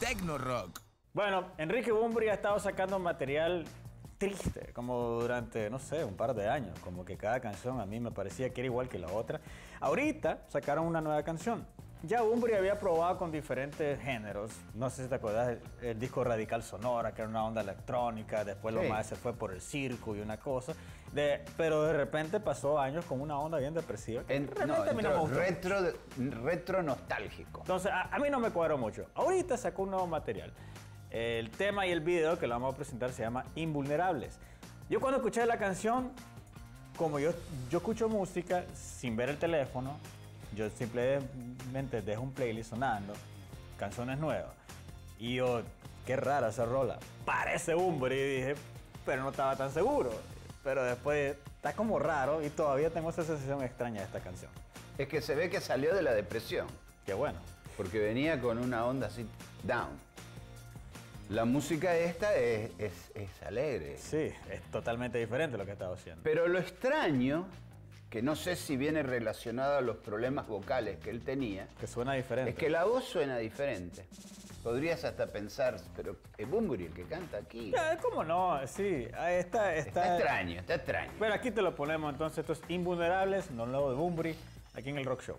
Tecno Rock. Bueno, Enrique Bumbri ha estado sacando material triste, como durante, no sé, un par de años. Como que cada canción a mí me parecía que era igual que la otra. Ahorita sacaron una nueva canción. Ya Bumbri había probado con diferentes géneros. No sé si te acuerdas el, el disco Radical Sonora, que era una onda electrónica. Después lo Sí. más se fue por el circo y una cosa. De, pero de repente pasó años con una onda bien depresiva. que En- no, a mí no me gustó. retro, retro nostálgico. Entonces, a, a mí no me cuadró mucho. Ahorita sacó un nuevo material. El tema y el video que lo vamos a presentar se llama Invulnerables. Yo cuando escuché la canción, como yo, yo escucho música sin ver el teléfono, yo simplemente dejo un playlist sonando, canciones nuevas. Y yo, qué rara esa rola. Parece Umbri, y dije, pero no estaba tan seguro. Pero después está como raro y todavía tengo esa sensación extraña de esta canción. Es que se ve que salió de la depresión, Qué bueno. porque venía con una onda así down. La música esta es, es- es alegre. Sí, es totalmente diferente lo que estaba haciendo. Pero lo extraño, que no sé si viene relacionado a los problemas vocales que él tenía, Que suena diferente. es que la voz suena diferente. Podrías hasta pensar, pero es Bumburi el que canta aquí. Ya, ¿Cómo no? Sí, está, está. Está extraño, está extraño. Pero aquí te lo ponemos entonces. Estos invulnerables, no nuevo de Bumbri, aquí en el Rock Show.